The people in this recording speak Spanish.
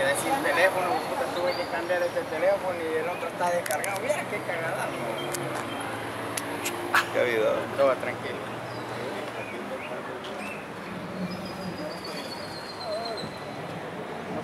que decir teléfono, puta, tuve que cambiar este teléfono y el otro está descargado. Mira qué cagada. Qué vida. Todo tranquilo. No